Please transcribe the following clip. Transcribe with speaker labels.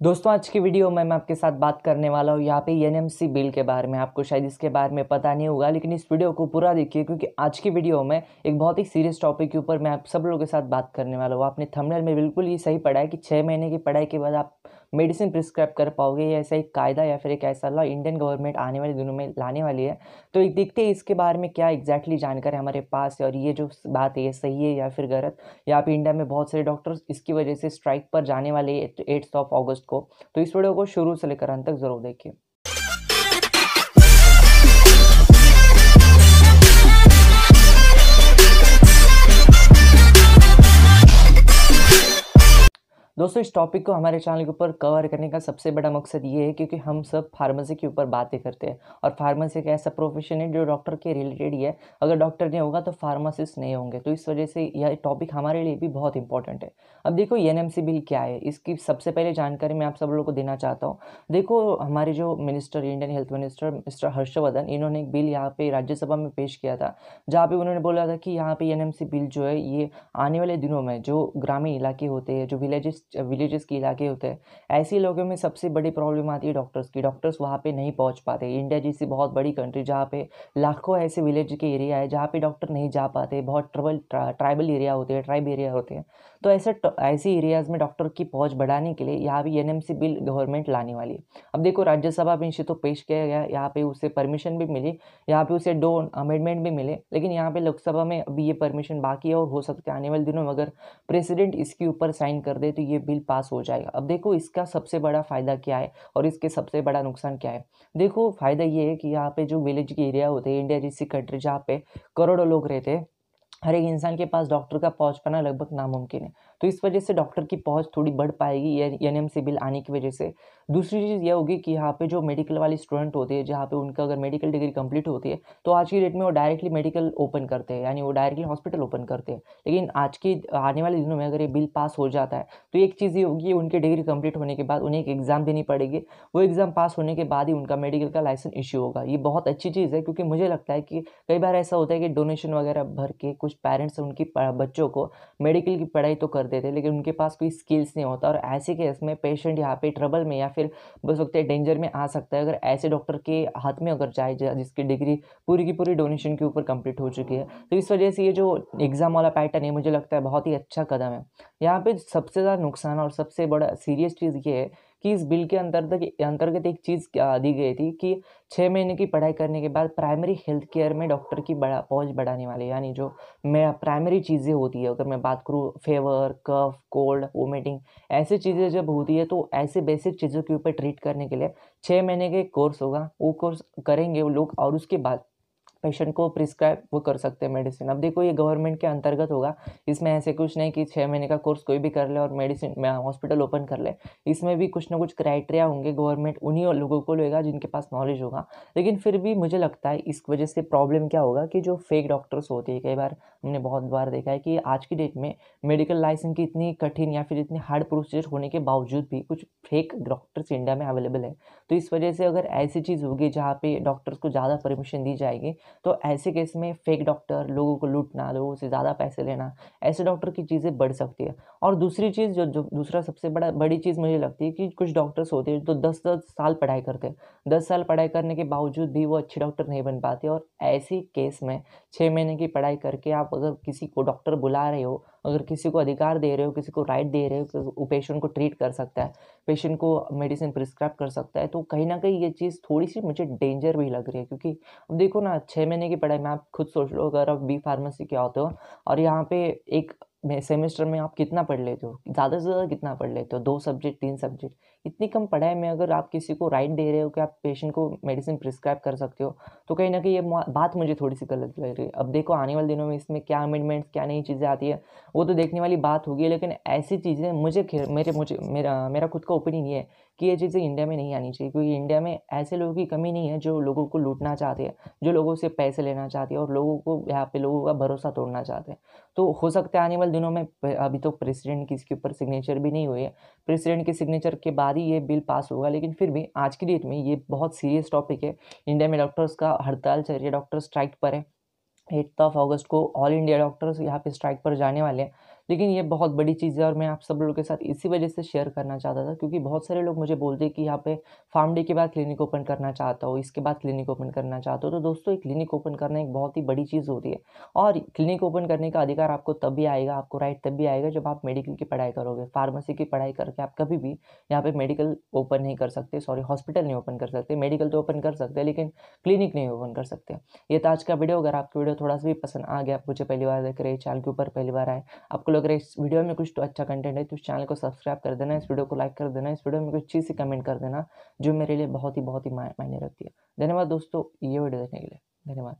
Speaker 1: दोस्तों, आज की वीडियो में मैं आपके साथ बात करने वाला हूँ यहाँ पे एनएमसी बिल के बारे में। आपको शायद इसके बारे में पता नहीं होगा, लेकिन इस वीडियो को पूरा देखिए, क्योंकि आज की वीडियो में एक बहुत ही सीरियस टॉपिक के ऊपर मैं आप सब लोगों के साथ बात करने वाला हूँ। आपने थंबनेल में बिल्कुल ये सही पढ़ा है कि छः महीने की पढ़ाई के बाद आप मेडिसिन प्रिस्क्राइब कर पाओगे, या ऐसा एक कायदा या फिर एक ऐसा लॉ इंडियन गवर्नमेंट आने वाले दिनों में लाने वाली है। तो एक देखते हैं इसके बारे में क्या एग्जैक्टली जानकारी हमारे पास है और ये जो बात है, ये सही है या फिर गलत? या पे इंडिया में बहुत सारे डॉक्टर्स इसकी वजह से स्ट्राइक पर जाने वाले एट्थ ऑफ़ ऑगस्ट को। तो इस वीडियो को शुरू से लेकर अंत तक ज़रूर देखिए। दोस्तों, इस टॉपिक को हमारे चैनल के ऊपर कवर करने का सबसे बड़ा मकसद ये है क्योंकि हम सब फार्मेसी के ऊपर बातें करते हैं और फार्मेसी एक ऐसा प्रोफेशन है जो डॉक्टर के रिलेटेड ही है। अगर डॉक्टर नहीं होगा तो फार्मासिस्ट नहीं होंगे। तो इस वजह से यह टॉपिक हमारे लिए भी बहुत इंपॉर्टेंट है। अब देखो एन बिल क्या है? इसकी सबसे पहले जानकारी मैं आप सब लोगों को देना चाहता हूँ। देखो, हमारे जो minister Indian health minister mister Harshvardhan इन्होंने एक बिल यहाँ पे राज्यसभा में पेश किया था, जहाँ पे उन्होंने बोला था कि यहाँ पे एन बिल जो है, ये आने वाले दिनों में जो ग्रामीण इलाके होते हैं, जो विलेजेस विलेजेस के इलाके होते हैं, ऐसे इलाकों में सबसे बड़ी प्रॉब्लम आती है डॉक्टर्स की। डॉक्टर्स वहाँ पे नहीं पहुँच पाते। इंडिया जैसी बहुत बड़ी कंट्री जहाँ पे लाखों ऐसे विलेज के एरिया है जहाँ पे डॉक्टर नहीं जा पाते। बहुत ट्रबल ट्राइबल एरिया होते हैं ट्राइब एरिया होते हैं। तो ऐसे ऐसे एरियाज़ में डॉक्टर की पहुँच बढ़ाने के लिए यहाँ भी एन बिल गवर्नमेंट लाने वाली है। अब देखो राज्यसभा में इसे तो पेश किया गया, यहाँ पे उसे परमिशन भी मिली, यहाँ पे उसे दो अमेंडमेंट भी मिले, लेकिन यहाँ पे लोकसभा में अभी ये परमिशन बाकी है और हो सकता है आने वाले दिनों में अगर प्रेसिडेंट इसके ऊपर साइन कर दे तो ये बिल पास हो जाएगा। अब देखो, इसका सबसे बड़ा फ़ायदा क्या है और इसके सबसे बड़ा नुकसान क्या है? देखो, फ़ायदा ये है कि यहाँ पे जो विलेज के एरिया होते हैं इंडिया जैसी कंट्री जहाँ पे करोड़ों लोग रहते हैं हर एक इंसान के पास डॉक्टर का पहुँच पाना लगभग नामुमकिन है। तो इस वजह से डॉक्टर की पहुँच थोड़ी बढ़ पाएगी एन एम सी बिल आने की वजह से। दूसरी चीज़ यह होगी कि यहाँ पे जो मेडिकल वाले स्टूडेंट होते हैं, जहाँ पे उनका अगर मेडिकल डिग्री कंप्लीट होती है तो आज की डेट में वो डायरेक्टली मेडिकल ओपन करते हैं, यानी वो डायरेक्टली हॉस्पिटल ओपन करते हैं। लेकिन आज के आने वाले दिनों में अगर ये बिल पास हो जाता है तो एक चीज़ ये होगी उनकी डिग्री कंप्लीट होने के बाद उन्हें एक एग्ज़ाम देनी पड़ेगी। वो एग्ज़ाम पास होने के बाद ही उनका मेडिकल का लाइसेंस इश्यू होगा। ये बहुत अच्छी चीज़ है, क्योंकि मुझे लगता है कि कई बार ऐसा होता है कि डोनेशन वगैरह भर के कुछ पेरेंट्स उनकी बच्चों को मेडिकल की पढ़ाई तो कर देते, लेकिन उनके पास कोई स्किल्स नहीं होता। और ऐसे केस में पेशेंट यहाँ पे ट्रबल में या फिर बस वक्त डेंजर में आ सकता है। अगर ऐसे डॉक्टर के हाथ में अगर जाए जिसकी डिग्री पूरी की पूरी डोनेशन के ऊपर कंप्लीट हो चुकी है तो इस वजह से ये जो एग्ज़ाम वाला पैटर्न है, मुझे लगता है बहुत ही अच्छा कदम है। यहाँ पे सबसे ज़्यादा नुकसान और सबसे बड़ा सीरियस चीज़ ये है कि इस बिल के अंतर्गत अंतर्गत एक चीज़ दी गई थी कि छः महीने की पढ़ाई करने के बाद प्राइमरी हेल्थ केयर में डॉक्टर की बड़ा, पहुँच बढ़ाने वाले, यानी जो मैं प्राइमरी चीज़ें होती है, अगर मैं बात करूँ फेवर कफ कोल्ड वोमिटिंग ऐसी चीज़ें जब होती है तो ऐसे बेसिक चीज़ों के ऊपर ट्रीट करने के लिए छः महीने का एक कोर्स होगा, वो कोर्स करेंगे वो लोग और उसके बाद पेशेंट को प्रिस्क्राइब वो कर सकते हैं मेडिसिन अब देखो ये गवर्नमेंट के अंतर्गत होगा, इसमें ऐसे कुछ नहीं कि छः महीने का कोर्स कोई भी कर ले और मेडिसिन हॉस्पिटल ओपन कर ले। इसमें भी कुछ ना कुछ क्राइटेरिया होंगे गवर्नमेंट उन्हीं लोगों को लेगा जिनके पास नॉलेज होगा। लेकिन फिर भी मुझे लगता है इस वजह से प्रॉब्लम क्या होगा कि जो फेक डॉक्टर्स होते हैं, कई बार हमने बहुत बार देखा है कि आज की डेट में मेडिकल लाइसेंस की इतनी कठिन या फिर इतनी हार्ड प्रोसीजर होने के बावजूद भी कुछ फेक डॉक्टर्स इंडिया में अवेलेबल है। तो इस वजह से अगर ऐसी चीज़ होगी जहाँ पे डॉक्टर्स को ज़्यादा परमिशन दी जाएगी तो ऐसे केस में फेक डॉक्टर लोगों को लूटना, लोगों से ज़्यादा पैसे लेना, ऐसे डॉक्टर की चीज़ें बढ़ सकती है। और दूसरी चीज़ जो जो दूसरा सबसे बड़ा, बड़ी चीज़ मुझे लगती है कि कुछ डॉक्टर्स होते हैं जो दस दस साल पढ़ाई करते हैं। दस साल पढ़ाई करने के बावजूद भी वो अच्छे डॉक्टर नहीं बन पाते और ऐसे केस में छः महीने की पढ़ाई करके आप अगर किसी को डॉक्टर बुला रहे हो अगर किसी को अधिकार दे रहे हो, किसी को राइट दे रहे हो तो वो पेशेंट को ट्रीट कर सकता है पेशेंट को मेडिसिन प्रिस्क्राइब कर सकता है तो कहीं ना कहीं ये चीज़ थोड़ी सी मुझे डेंजर भी लग रही है, क्योंकि अब देखो ना छः महीने की पढ़ाई, में आप खुद सोच लो, अगर आप बी फार्मेसी के आते हो और यहाँ पे एक सेमेस्टर में आप कितना पढ़ लेते हो? ज़्यादा से ज़्यादा कितना पढ़ लेते हो? दो सब्जेक्ट, तीन सब्जेक्ट? इतनी कम पढ़ाई में अगर आप किसी को राइट दे रहे हो कि आप पेशेंट को मेडिसिन प्रिस्क्राइब कर सकते हो तो कहीं ना कहीं ये बात मुझे थोड़ी सी गलत लग रही है। अब देखो, आने वाले दिनों में इसमें क्या अमेंडमेंट्स क्या नई चीज़ें आती है, वो तो देखने वाली बात होगी, लेकिन ऐसी चीज़ें मुझे मेरे, मुझे, मेरा मेरा खुद का ओपिनियन ये है कि ये चीज़ें इंडिया में नहीं आनी चाहिए, क्योंकि इंडिया में ऐसे लोगों की कमी नहीं है जो लोगों को लूटना चाहते हैं, जो लोगों से पैसे लेना चाहते हैं और लोगों को यहाँ पे लोगों का भरोसा तोड़ना चाहते हैं। तो हो सकता है आने वाले दिनों में अभी तो प्रेसिडेंट की इसके ऊपर सिग्नेचर भी नहीं हुई है। प्रेसिडेंट के सिग्नेचर के बाद ही ये बिल पास होगा, लेकिन फिर भी आज की डेट में ये बहुत सीरियस टॉपिक है। इंडिया में डॉक्टर्स का हड़ताल चल रही है डॉक्टर स्ट्राइक पर है। एट्थ ऑफ़ अगस्त को ऑल इंडिया डॉक्टर्स यहाँ पे स्ट्राइक पर जाने वाले हैं। लेकिन ये बहुत बड़ी चीज़ है और मैं आप सब लोगों के साथ इसी वजह से शेयर करना चाहता था क्योंकि बहुत सारे लोग मुझे बोलते हैं कि यहाँ पे फार्म डे के बाद क्लिनिक ओपन करना चाहता हो, इसके बाद क्लिनिक ओपन करना चाहता हो। तो दोस्तों, एक क्लिनिक ओपन करना एक बहुत ही बड़ी चीज़ होती है और क्लिनिक ओपन करने का अधिकार आपको तब भी आएगा, आपको राइट तब भी आएगा जब आप मेडिकल की पढ़ाई करोगे। फार्मेसी की पढ़ाई करके आप कभी भी यहाँ पर मेडिकल ओपन नहीं कर सकते सॉरी हॉस्पिटल नहीं ओपन कर सकते। मेडिकल तो ओपन कर सकते लेकिन क्लिनिक नहीं ओपन कर सकते। ये था आज का वीडियो अगर आपकी वीडियो थोड़ा सा भी पसंद आ गया मुझे पहली बार देख रहे चैनल के ऊपर पहली बार आए, आपको लग अगर इस वीडियो में कुछ तो अच्छा कंटेंट है तो इस चैनल को सब्सक्राइब कर देना, इस वीडियो को लाइक कर देना, इस वीडियो में कुछ चीज़ से कमेंट कर देना, जो मेरे लिए बहुत ही बहुत ही मायने रखती है। धन्यवाद दोस्तों, ये वीडियो देखने के लिए। धन्यवाद।